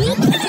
Woo!